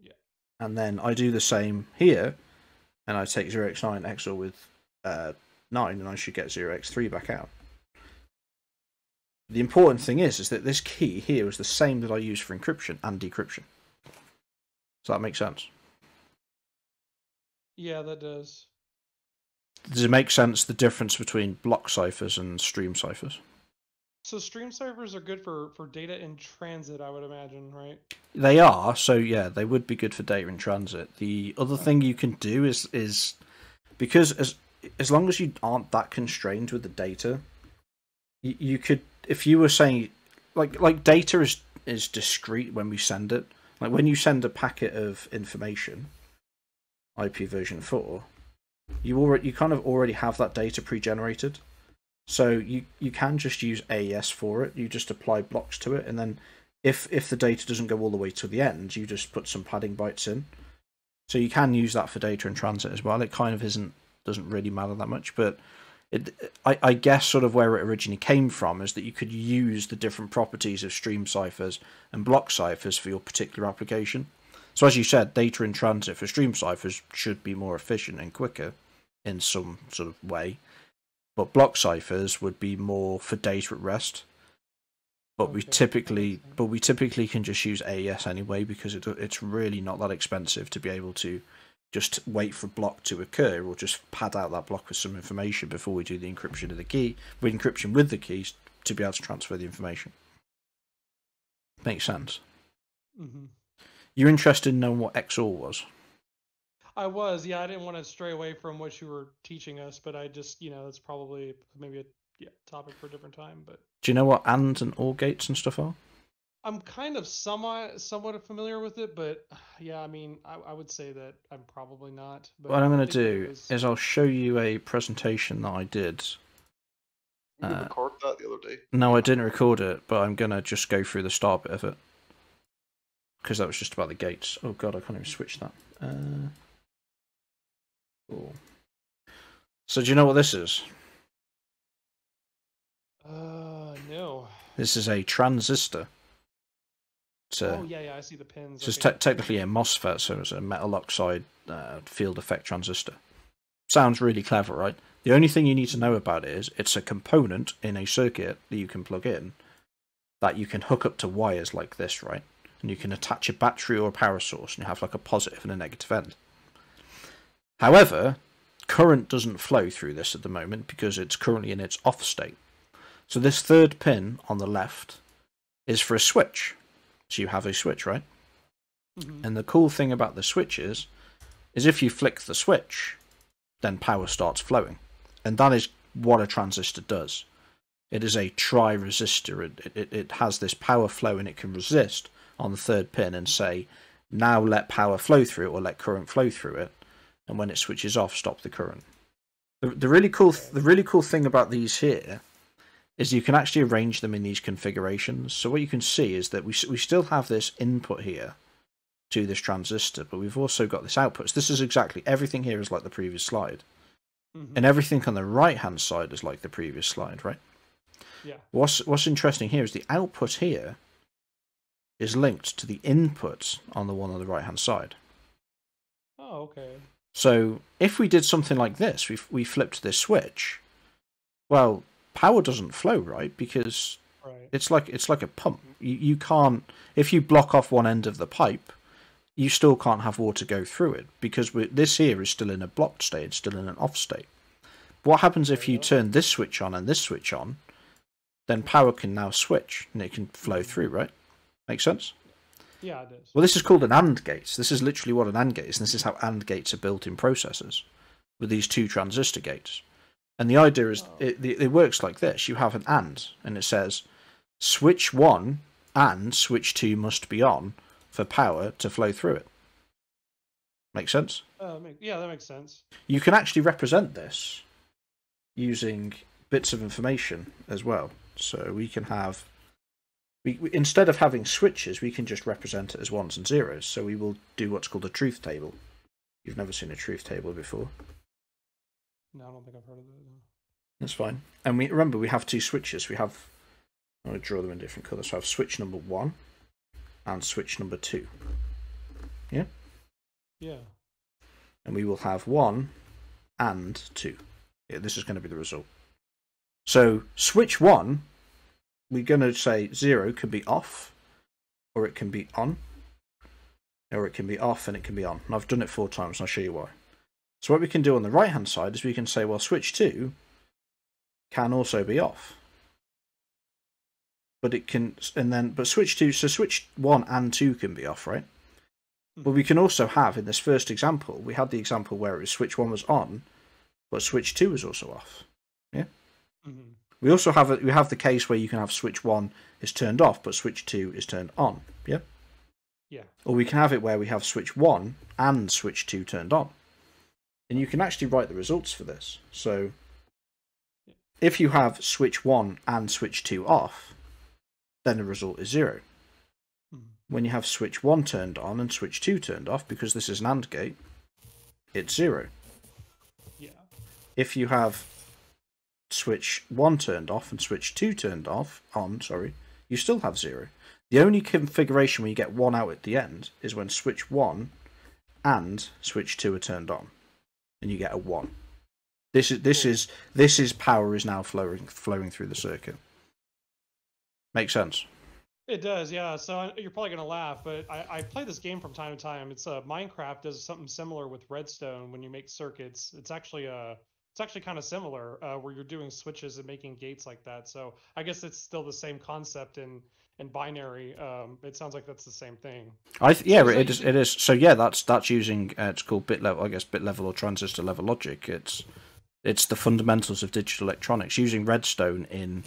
Yeah. And then I do the same here, and I take 0x9 XOR with uh, 9, and I should get 0x3 back out. The important thing is, is that this key here is the same that I use for encryption and decryption. Does that make sense? Yeah, that does. Does it make sense the difference between block ciphers and stream ciphers? So stream ciphers are good for for data in transit, I would imagine, right? They are, so yeah, they would be good for data in transit. The other thing you can do is is because as as long as you aren't that constrained with the data, you, you could if you were saying like like data is is discrete when we send it. Like when you send a packet of information, IP version four, you already you kind of already have that data pre-generated. So you you can just use AES for it. You just apply blocks to it, and then if if the data doesn't go all the way to the end, you just put some padding bytes in. So you can use that for data in transit as well. It kind of isn't doesn't really matter that much, but it I, I guess sort of where it originally came from is that you could use the different properties of stream ciphers and block ciphers for your particular application. So as you said, data in transit for stream ciphers should be more efficient and quicker in some sort of way. But block ciphers would be more for data at rest. But we typically, but we typically can just use AES anyway because it, it's really not that expensive to be able to just wait for a block to occur or just pad out that block with some information before we do the encryption of the key, with encryption with the keys to be able to transfer the information. Makes sense. hmm You're interested in knowing what XOR was? I was, yeah. I didn't want to stray away from what you were teaching us, but I just, you know, that's probably maybe a yeah, topic for a different time. But Do you know what AND and OR gates and stuff are? I'm kind of somewhat somewhat familiar with it, but <sighs> yeah, I mean, I, I would say that I'm probably not. But What I'm going to think that it do was- is I'll show you a presentation that I did. We Uh, record that the other day. No, I didn't record it, but I'm going to just go through the start bit of it. because that was just about the gates. Oh god, I can't even switch that. Uh, cool. So do you know what this is? Uh, no. This is a transistor. It's a, oh yeah, yeah, I see the pins. It's okay. te- technically a MOSFET, so it's a metal oxide uh, field effect transistor. Sounds really clever, right? The only thing you need to know about it is it's a component in a circuit that you can plug in that you can hook up to wires like this, right? And you can attach a battery or a power source and you have like a positive and a negative end. However, current doesn't flow through this at the moment because it's currently in its off state. So this third pin on the left is for a switch. So you have a switch, right? Mhm. And the cool thing about the switch is, is if you flick the switch, then power starts flowing. And that is what a transistor does. It is a tri resistor. It, it, it has this power flow and it can resist on the third pin and say, now let power flow through it or let current flow through it. And when it switches off, stop the current. The, the really cool the really cool thing about these here is you can actually arrange them in these configurations. So what you can see is that we we still have this input here to this transistor, but we've also got this output. So this is exactly everything here is like the previous slide, Mhm. and everything on the right hand side is like the previous slide, right? Yeah. What's what's interesting here is the output here is linked to the input on the one on the right hand side. Oh, okay. So if we did something like this, we we flipped this switch, well, power doesn't flow right because Right. it's like it's like a pump. You you can't if you block off one end of the pipe, you still can't have water go through it because this here is still in a blocked state, it's still in an off state. What happens if you you turn this switch on and this switch on? Then power can now switch and it can flow through, right? Make sense? Yeah, it is. Well, this is called an AND gate. This is literally what an AND gate is, and this is how AND gates are built in processors with these two transistor gates. And the idea is Oh. it, it, works like this you have an AND, and it says switch 1 and switch 2 must be on for power to flow through it. Make sense? Uh, yeah, that makes sense. You can actually represent this using bits of information as well. So we can have, we, we, instead of having switches, we can just represent it as ones and zeros. So we will do what's called a truth table. You've never seen a truth table before. No, I don't think I've heard of it. no. That's fine. And we remember we have two switches. We have, I'm going to draw them in different colours. So I have switch number one and switch number two. Yeah. Yeah. And we will have one and two. Yeah, this is going to be the result. So switch one, we're going to say zero can be off, or it can be on, or it can be off and it can be on. And I've done it four times, and I'll show you why. So what we can do on the right hand side is we can say, well, switch two can also be off. But it can, and then, but switch two, so switch one and two can be off, right? But we can also have in this first example, we had the example where it was switch one was on, but switch two was also off. hmm We also have a, we have the case where you can have switch one is turned off, but switch two is turned on. Yeah. Yeah. Or we can have it where we have switch one and switch two turned on, and you can actually write the results for this. So if you have switch one and switch two off, then the result is zero. Mhm. When you have switch 1 turned on and switch 2 turned off, because this is an AND gate, it's 0. Yeah. If you have switch 1 turned off and switch 2 turned off, on, sorry, you still have 0. The only configuration where you get 1 out at the end is when switch 1 and switch 2 are turned on, and you get a 1. This is this is this is power is now flowing flowing through the circuit. Makes sense. It does, yeah. So you're probably gonna laugh, but I, I play this game from time to time. It's uh, Minecraft does something similar with Redstone when you make circuits. It's actually uh it's actually kind of similar uh, where you're doing switches and making gates like that. So I guess it's still the same concept in in binary. Um, it sounds like that's the same thing. I th- yeah, So is it that is. using- It is. So yeah, that's that's using uh, it's called bit level. I guess bit level or transistor level logic. It's it's the fundamentals of digital electronics. Using redstone in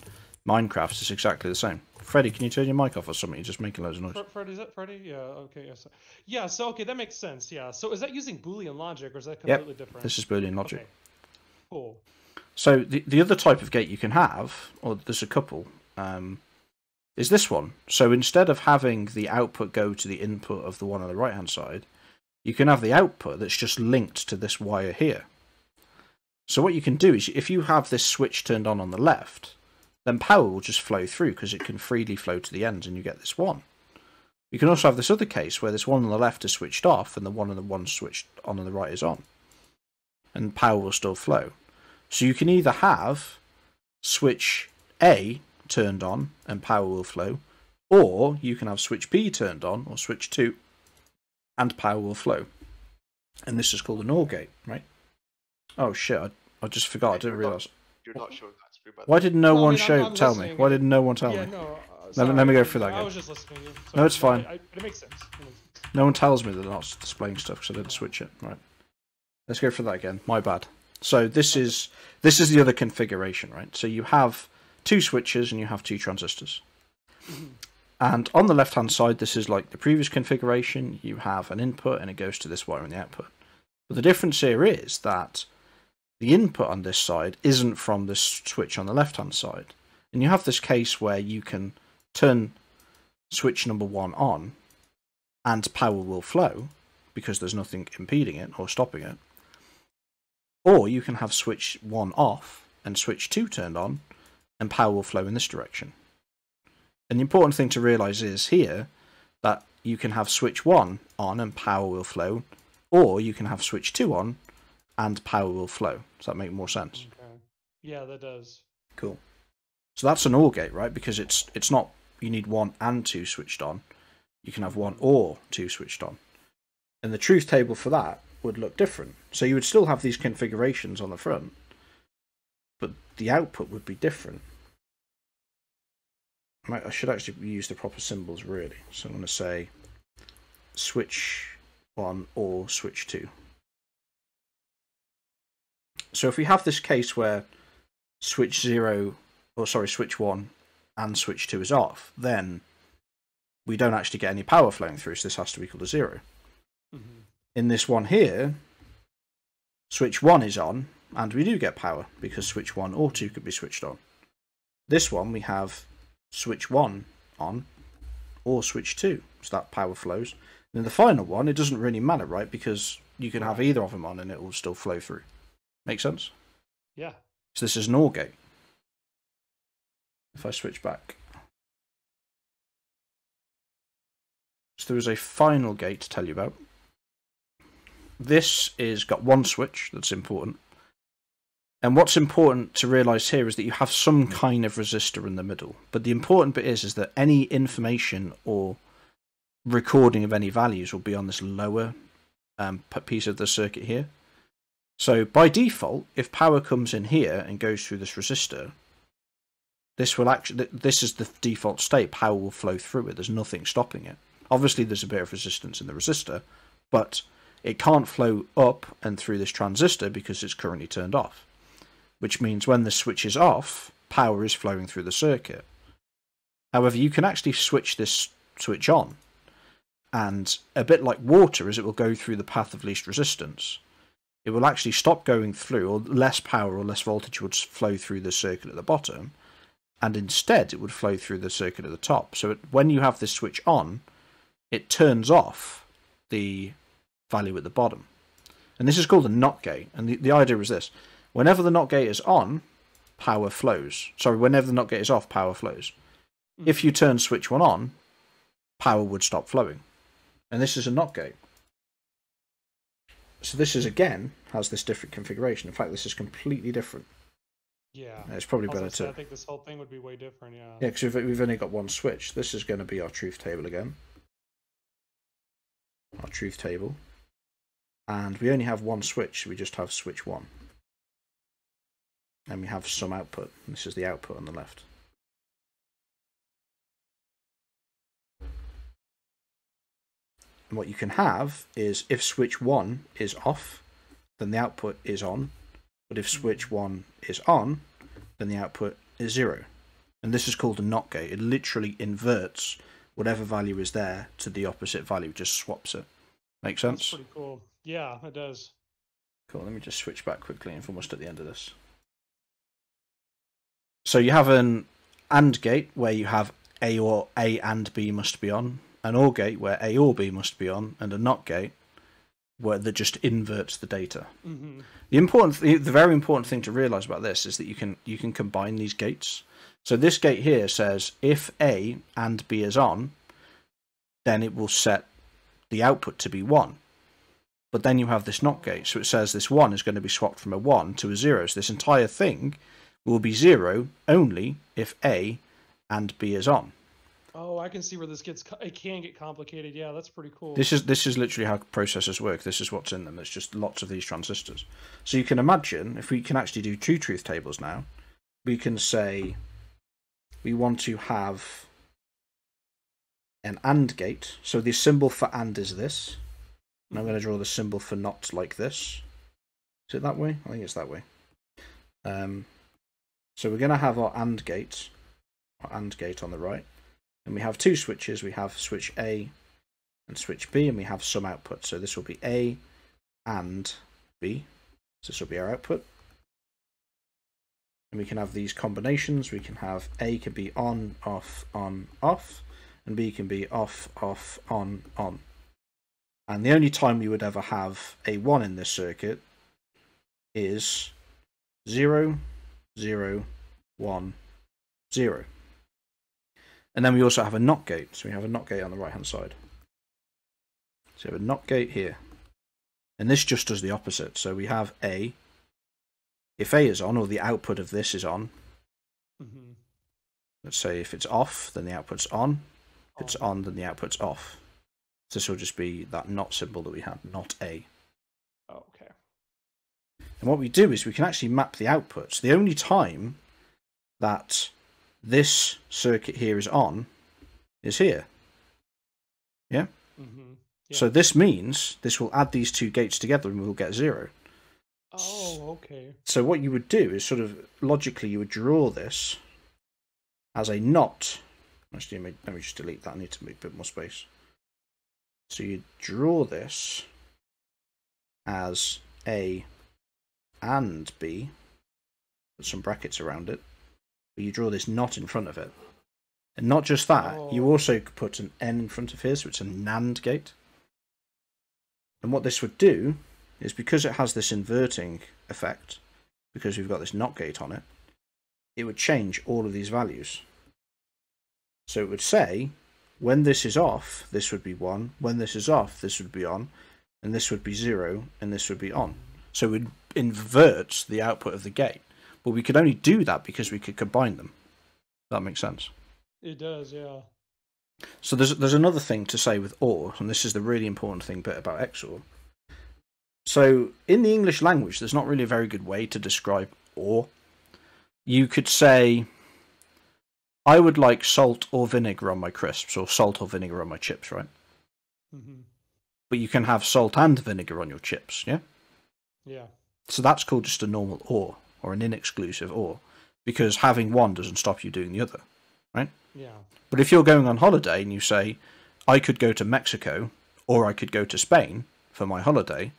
Minecraft is exactly the same. Freddie, can you turn your mic off or something? You're just making loads of noise. Fre- Freddy, is that Freddy? Yeah. Okay. Yes. Yeah. So okay, that makes sense. Yeah. So is that using Boolean logic or is that Yep, completely different? This is Boolean logic. Okay. Cool. So the the other type of gate you can have, or there's a couple. Um, is this one. So instead of having the output go to the input of the one on the right hand side, you can have the output that's just linked to this wire here. So what you can do is if you have this switch turned on on the left, then power will just flow through because it can freely flow to the ends and you get this one. You can also have this other case where this one on the left is switched off and the one on the one switched on on the right is on. And power will still flow. So you can either have switch A turned on and power will flow, or you can have switch B turned on or switch 2 and power will flow. And this is called an OR gate, right? Oh shit, I, I just forgot, I didn't realise. You're not showing that screen, by Why did no Well, I one mean, I'm- show I'm tell me? Why did no one tell yeah, me? no. Uh, Let me- sorry, let me go through that I again. was just listening. to No, it's fine. I, I, it makes sense. It makes sense. No one tells me they're not displaying stuff because I didn't switch it. Right. Let's go for that again. My bad. So this is this is the other configuration, right? So you have two switches and you have two transistors. And on the left hand side, this is like the previous configuration. You have an input and it goes to this wire in the output. But the difference here is that the input on this side isn't from this switch on the left hand side. And you have this case where you can turn switch number one on and power will flow because there's nothing impeding it or stopping it. Or you can have switch 1 off and switch 2 turned on and power will flow in this direction. And the important thing to realize is here that you can have switch 1 on and power will flow, or you can have switch 2 on and power will flow. Does that make more sense? Okay. Yeah, that does. Cool. So that's an OR gate, right? Because it's it's not you need one and two switched on. You can have one or two switched on. And the truth table for that would look different. So you would still have these configurations on the front, but the output would be different. I should actually use the proper symbols really. So I'm going to say switch one or switch two. So if we have this case where switch zero or sorry, switch one and switch two is off, then we don't actually get any power flowing through, so this has to be equal to zero. Mhm. In this one here, switch one is on, and we do get power because switch one or two could be switched on. This one we have switch one on or switch two, so that power flows. And in the final one, it doesn't really matter, right? Because you can have either of them on and it will still flow through. Make sense? Yeah. So this is an OR gate. If I switch back. So there is a final gate to tell you about. This is got one switch that's important. And what's important to realise here is that you have some kind of resistor in the middle. But the important bit is, is that any information or recording of any values will be on this lower um, piece of the circuit here. So by default, if power comes in here and goes through this resistor, this will actually this is the default state. Power will flow through it. There's nothing stopping it. Obviously, there's a bit of resistance in the resistor, but it can't flow up and through this transistor because it's currently turned off. Which means when the switch is off, power is flowing through the circuit. However, you can actually switch this switch on, and a bit like water, as it will go through the path of least resistance it will actually stop going through, or less power or less voltage would flow through the circuit at the bottom, and instead it would flow through the circuit at the top. So it, when you have this switch on, it turns off the value at the bottom. And this is called a NOT gate. And the, the idea is this whenever the NOT gate is on, power flows. Sorry, whenever the NOT gate is off, power flows. Hmm. If you turn switch one on, power would stop flowing. And this is a NOT gate. So this is again has this different configuration. In fact, this is completely different. Yeah. It's probably better gonna I think this whole thing would be way different. Yeah. yeah, because we've, we've only got one switch. This is going to be our truth table again. Our truth table. And we only have one switch, so we just have switch one. And we have some output. This is the output on the left. And what you can have is if switch one is off, then the output is on. But if switch one is on, then the output is zero. And this is called a NOT gate. It literally inverts whatever value is there to the opposite value, just swaps it. Make That's sense? pretty cool. Yeah, it does. Cool. Let me just switch back quickly. I'm almost at the end of this. So you have an AND gate where you have A or A and B must be on, an OR gate where A or B must be on, and a NOT gate where that just inverts the data. Mm-hmm. The important, the, the very important thing to realize about this is that you can you can combine these gates. So this gate here says if A and B is on, then it will set the output to be one. But then you have this NOT gate, so it says this one is going to be swapped from a one to a zero. So this entire thing will be zero only if A and B is on. Oh, I can see where this gets. It can get complicated. Yeah, that's pretty cool. This is this is literally how processors work. This is what's in them. It's just lots of these transistors. So you can imagine if we can actually do two truth tables now, we can say we want to have an AND gate. So the symbol for AND is this. And I'm going to draw the symbol for NOT like this. Is it that way? I think it's that way. Um, so we're going to have our AND gate, our AND gate on the right. And we have two switches. We have switch A and switch B, and we have some output. So this will be A and B. So this will be our output. And we can have these combinations. We can have A can be on, off, on, off, and B can be off, off, on, on. And the only time you would ever have a 1 in this circuit is 0, 0, 1, 0. And then we also have a NOT gate. So we have a NOT gate on the right hand side. So we have a NOT gate here. And this just does the opposite. So we have A. If A is on, or the output of this is on, mm-hmm. let's say if it's off, then the output's on. If it's on, then the output's off. So this will just be that not symbol that we had, not A. And what we do is we can actually map the outputs. The only time that this circuit here is on is here. Yeah? Mm-hmm. yeah? So this means this will add these two gates together and we'll get zero. Oh, okay. So what you would do is sort of logically you would draw this as a not. Actually, let me just delete that. I need to make a bit more space. So you draw this as A and B, put some brackets around it, but you draw this not in front of it. And not just that, oh. you also put an N in front of here, so it's a NAND gate. And what this would do is because it has this inverting effect, because we've got this NOT gate on it, it would change all of these values. So it would say when this is off, this would be 1. When this is off, this would be on. And this would be 0, and this would be on. So it would invert the output of the gate. But we could only do that because we could combine them. That makes sense. It does, yeah. So there's there's another thing to say with OR, and this is the really important thing bit about XOR. So in the English language, there's not really a very good way to describe OR. You could say I would like salt or vinegar on my crisps, or salt or vinegar on my chips, right? Mm-hmm. But you can have salt and vinegar on your chips, yeah? Yeah. So that's called just a normal OR, or an inexclusive OR, because having one doesn't stop you doing the other, right? Yeah. But if you're going on holiday and you say, I could go to Mexico, or I could go to Spain for my holiday,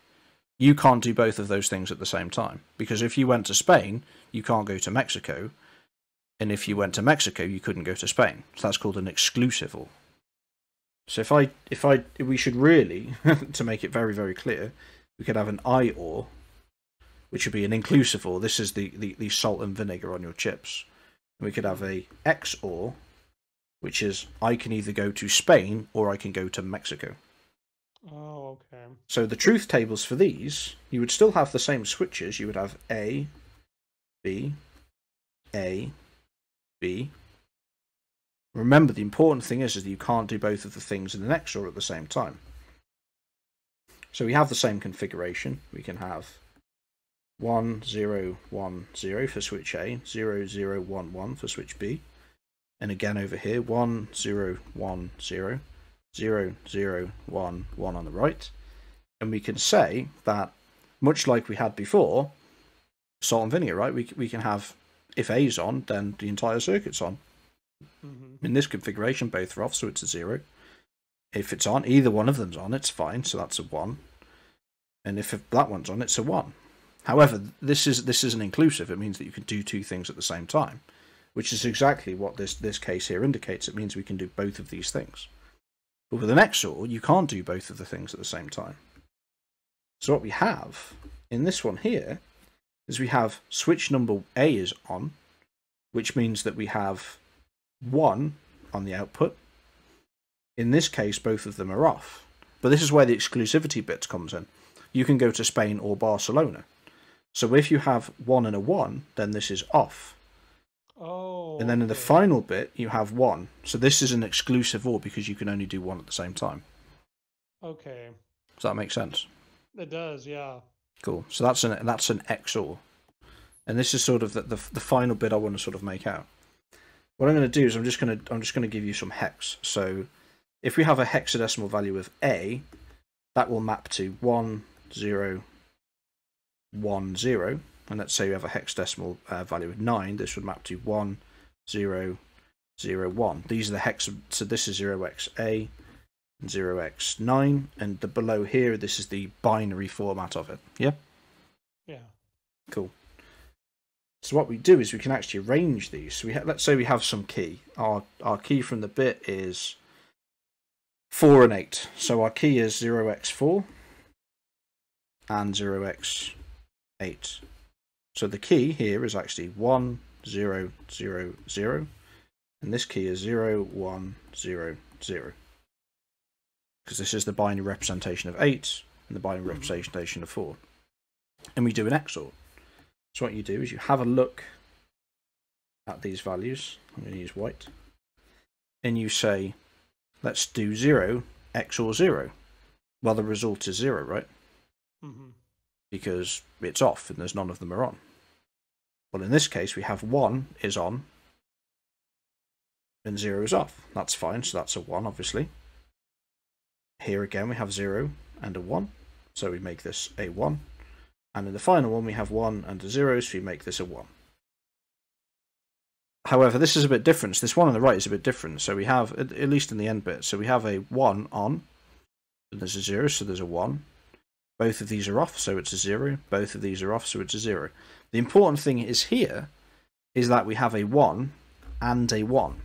you can't do both of those things at the same time. Because if you went to Spain, you can't go to Mexico, and if you went to Mexico, you couldn't go to Spain. So that's called an exclusive OR. So if I if I we should really <laughs> to make it very very clear, we could have an I OR, which would be an inclusive OR. This is the, the, the salt and vinegar on your chips. we could have a X OR, which is I can either go to Spain or I can go to Mexico. Oh, okay. So the truth tables for these, you would still have the same switches. You would have A, B, A, B. Remember, the important thing is, is that you can't do both of the things in an XOR at the same time. So we have the same configuration. We can have 1, 0, 1, 0 for switch A, 0, 0, 1, 1 for switch B. And again over here, 1, 0, 1, 0, 0, 0, 1, 1 on the right. And we can say that, much like we had before, salt and vinegar, right? We, we can have if A is on, then the entire circuit's on. Mm-hmm. In this configuration, both are off, so it's a zero. If it's on, either one of them's on, it's fine, so that's a one. And if that one's on, it's a one. However, this is this is an inclusive. It means that you can do two things at the same time, which is exactly what this, this case here indicates. It means we can do both of these things. But with an XOR, you can't do both of the things at the same time. So what we have in this one here is we have switch number A is on, which means that we have 1 on the output. In this case, both of them are off. But this is where the exclusivity bit comes in. You can go to Spain or Barcelona. So if you have 1 and a 1, then this is off. Oh. And then in the final bit, you have 1. So this is an exclusive OR because you can only do one at the same time. Okay. Does that make sense? It does, yeah. Cool. So that's an that's an XOR, and this is sort of the, the the final bit I want to sort of make out. What I'm going to do is I'm just going to I'm just going to give you some hex. So if we have a hexadecimal value of a, that will map to one zero one zero, and let's say you have a hexadecimal uh, value of nine. This would map to one zero zero one. These are the hex. So this is zero x a. 0x9 and the below here this is the binary format of it yeah Yeah. cool so what we do is we can actually arrange these so we let's say we have some key our our key from the bit is 4 and 8 so our key is 0x4 and 0x8 so the key here is actually 1 0 0 0 and this key is 0 1 0 0 because this is the binary representation of 8 and the binary representation of 4. And we do an XOR. So what you do is you have a look at these values. I'm going to use white. And you say, let's do 0 XOR 0. Well, the result is 0, right? hmm Because it's off and there's none of them are on. Well, in this case, we have 1 is on and 0 is off. That's fine, so that's a 1, obviously. Here again we have 0 and a 1, so we make this a 1. And in the final one we have 1 and a 0, so we make this a 1. However, this is a bit different. This one on the right is a bit different. So we have, at, least in the end bit, so we have a 1 on, and there's a 0, so there's a 1. Both of these are off, so it's a 0. Both of these are off, so it's a 0. The important thing is here is that we have a 1 and a 1.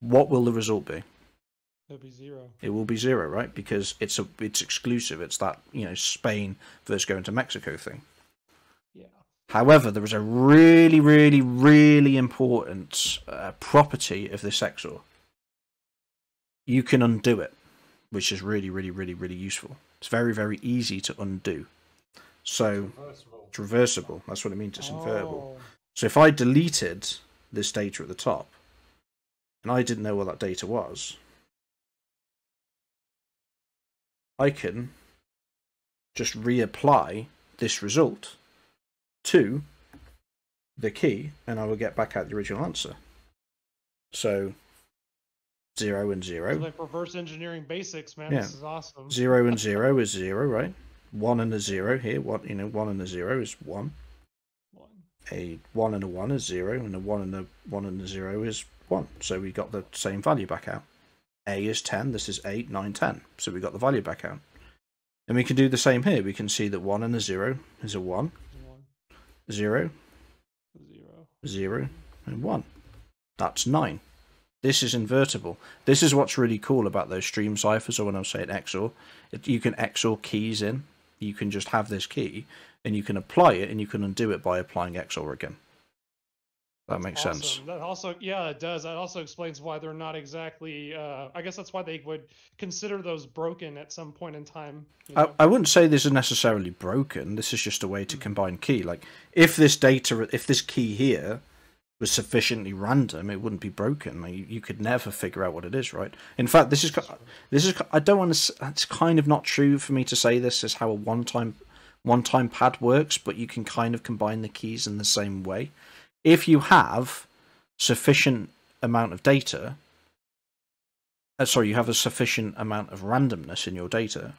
What will the result be? It'll be zero. it will be zero, right? Because it's a it's exclusive. It's that you know Spain versus going to Mexico thing. Yeah. However, there is a really, really, really important uh, property of this XOR. You can undo it, which is really, really, really, really useful. It's very, very easy to undo. So it's reversible. That's what it means. It's invertible. Oh. So if I deleted this data at the top, and I didn't know what that data was, I can just reapply this result to the key, and I will get back out the original answer. So zero and It's zero. like reverse engineering basics, man. Yeah. This is awesome. Zero and zero is zero, right? One and a zero here. What you know, one and a zero is one. One. a one and a one is zero, and a one and a one and a zero is one. So we got the same value back out. A is ten. This is eight, nine, ten. So we got the value back out. And we can do the same here. We can see that one and a zero is a one, One. zero, Zero. zero, and one. That's nine. This is invertible. This is what's really cool about those stream ciphers, or when I'm saying XOR, it, you can XOR keys in. You can just have this key, and you can apply it, and you can undo it by applying XOR again. That makes sense. That also, yeah, it does. That also explains why they're not exactly. Uh, I guess that's why they would consider those broken at some point in time. you I, know? I wouldn't say this is necessarily broken. This is just a way to combine key. Like if this data, if this key here was sufficiently random, it wouldn't be broken. Like, you, you could never figure out what it is, right? In fact, this is this is. I don't want to. It's kind of not true for me to say this is how a one-time one-time pad works, but you can kind of combine the keys in the same way. If you have sufficient amount of data, uh, sorry, you have a sufficient amount of randomness in your data,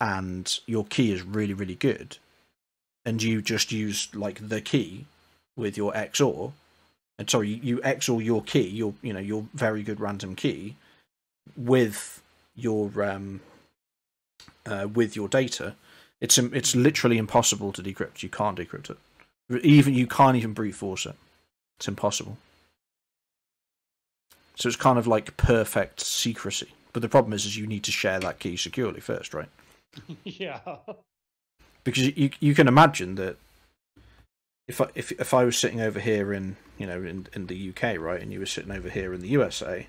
and your key is really really good and you just use like the key with your XOR and sorry you, you XOR your key your you know your very good random key with your um uh, with your data it's it's literally impossible to decrypt you can't decrypt it even you can't even brute force it It's impossible. So it's kind of like perfect secrecy. But the problem is, is you need to share that key securely first, right? <laughs> yeah. Because you you can imagine that if I, if if I was sitting over here in you know in in the UK, right, and you were sitting over here in the USA,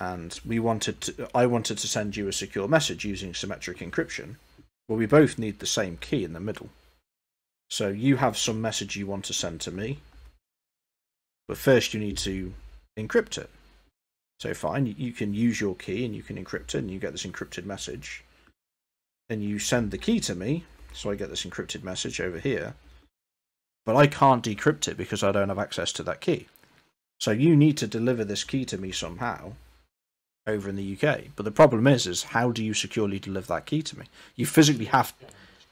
and we wanted to, I wanted to send you a secure message using symmetric encryption. Well, we both need the same key in the middle. So you have some message you want to send to me, but first you need to encrypt it. So fine, you can use your key and you can encrypt it, and you get this encrypted message. Then you send the key to me, so I get this encrypted message over here. But I can't decrypt it because I don't have access to that key. So you need to deliver this key to me somehow over in the UK. But the problem is, is how do you securely deliver that key to me? You physically have,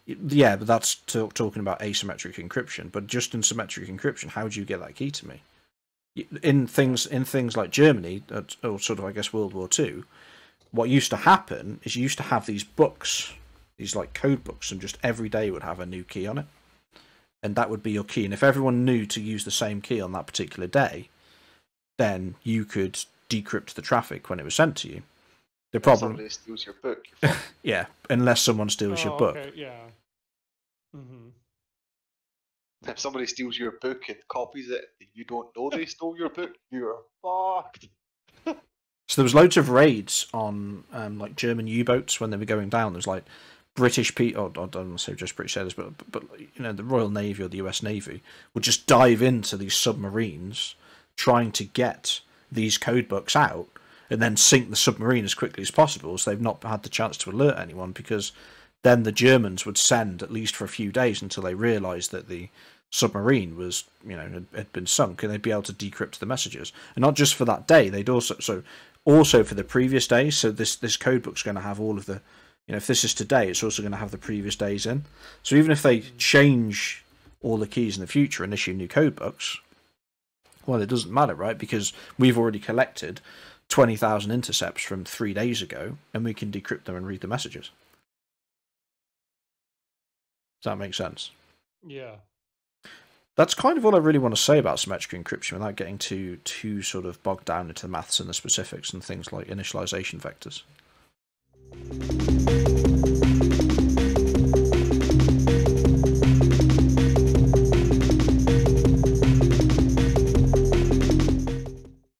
yeah, but that's talking about asymmetric encryption. But just in symmetric encryption, how do you get that key to me? In things in things like Germany, or sort of I guess World War Two, what used to happen is you used to have these books, these like code books, and just every day would have a new key on it, and that would be your key. And if everyone knew to use the same key on that particular day, then you could decrypt the traffic when it was sent to you. The problem. Somebody steals your book. <laughs> yeah, unless someone steals oh, your book. Okay, yeah. Mm-hmm. If somebody steals your book and copies it, and you don't know they stole your book, you're fucked. <laughs> So there was loads of raids on um, like German U-boats when they were going down. There's like British people, or, I don't say just British sailors, but, but you know the Royal Navy or the U.S. Navy would just dive into these submarines trying to get these code books out and then sink the submarine as quickly as possible so they've not had the chance to alert anyone because then the Germans would send at least for a few days until they realised that the submarine was you know had, had, been sunk and they'd be able to decrypt the messages and not just for that day they'd also so also for the previous day so this this code book's going to have all of the you know if this is today it's also going to have the previous days in so even if they change all the keys in the future and issue new code books well, it doesn't matter, right? Because we've already collected 20,000 intercepts from three days ago, and we can decrypt them and read the messages. Does that make sense? Yeah. That's kind of all I really want to say about symmetric encryption without getting too too sort of bogged down into the maths and the specifics and things like initialization vectors. Música